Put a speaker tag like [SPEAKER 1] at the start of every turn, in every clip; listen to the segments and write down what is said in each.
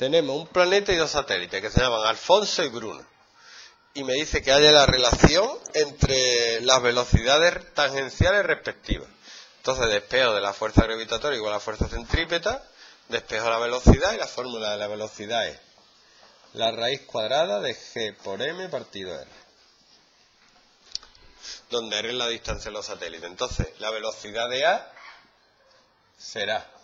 [SPEAKER 1] tenemos un planeta y dos satélites que se llaman Alfonso y Bruno. Y me dice que haya la relación entre las velocidades tangenciales respectivas. Entonces despejo de la fuerza gravitatoria igual a la fuerza centrípeta, despejo la velocidad y la fórmula de la velocidad es la raíz cuadrada de g por m partido r. Donde r es la distancia de los satélites. Entonces, la velocidad de A será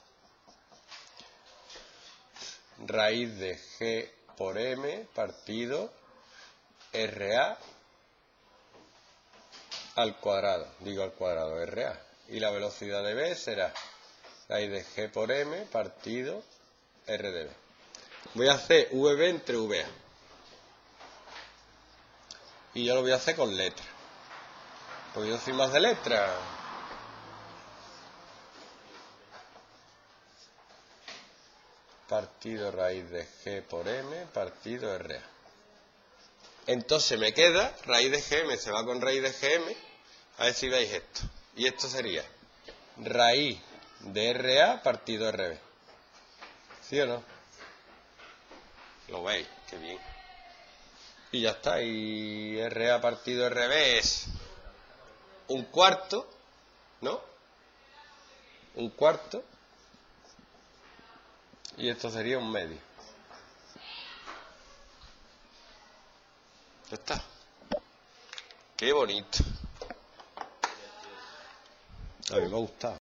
[SPEAKER 1] raíz de g por m partido RA al cuadrado, digo al cuadrado, RA. Y la velocidad de B será raíz de g por m partido R de B. Voy a hacer VB entre VA. Y yo lo voy a hacer con letras. Porque yo soy más de letras. Partido raíz de g por m partido RA. Entonces me queda raíz de gm se va con raíz de gm. A ver si veis esto. Y esto sería raíz de RA partido RB. ¿Sí o no? Lo veis, qué bien. Y ya está. Y RA partido RB es un cuarto, ¿no? Un cuarto y esto sería un medio. Ya está. Qué bonito. A mí me ha gustado.